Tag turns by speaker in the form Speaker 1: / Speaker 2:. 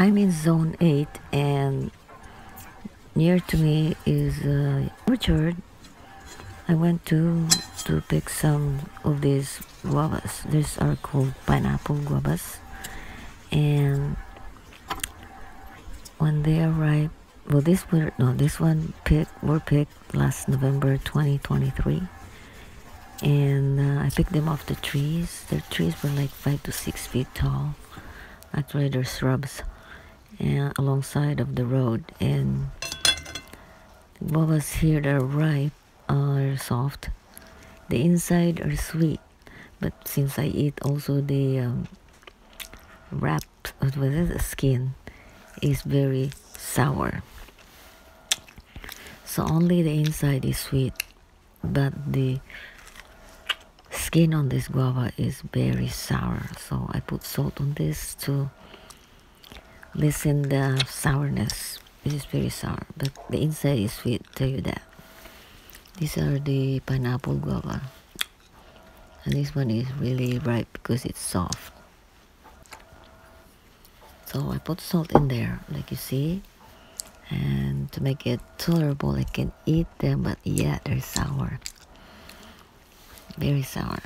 Speaker 1: I'm in zone 8 and near to me is uh, orchard. I went to to pick some of these guavas. These are called pineapple guavas. And when they are ripe, well this were no this one picked were picked last November 2023 and uh, I picked them off the trees. The trees were like five to six feet tall. Actually, they're shrubs and alongside of the road. And what was here that are ripe are soft. The inside are sweet. But since I eat also the um, wrap with the skin is very sour. So only the inside is sweet but the skin on this guava is very sour. So I put salt on this to listen the sourness it is very sour but the inside is sweet tell you that. These are the pineapple guava. And this one is really ripe because it's soft. So I put salt in there like you see. And to make it tolerable I can eat them but yeah they're sour. Very sour